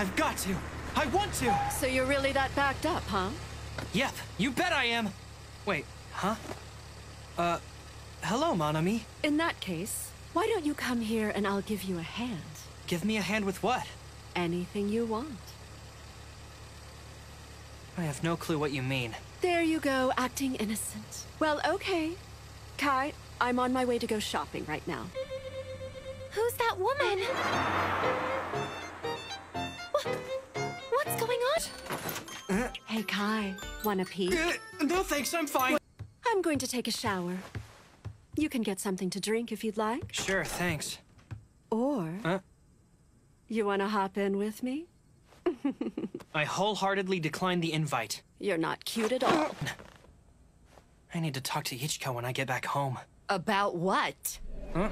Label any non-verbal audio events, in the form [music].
I've got to. I want to. So you're really that backed up, huh? Yep, you bet I am. Wait, huh? Uh, hello, Monami. In that case, why don't you come here and I'll give you a hand? Give me a hand with what? Anything you want. I have no clue what you mean. There you go, acting innocent. Well, okay. Kai, I'm on my way to go shopping right now. Who's that woman? Going on? Hey, Kai, wanna pee? Uh, no thanks, I'm fine. I'm going to take a shower. You can get something to drink if you'd like. Sure, thanks. Or, Huh? you want to hop in with me? [laughs] I wholeheartedly decline the invite. You're not cute at all. I need to talk to Ichika when I get back home. About what? Huh?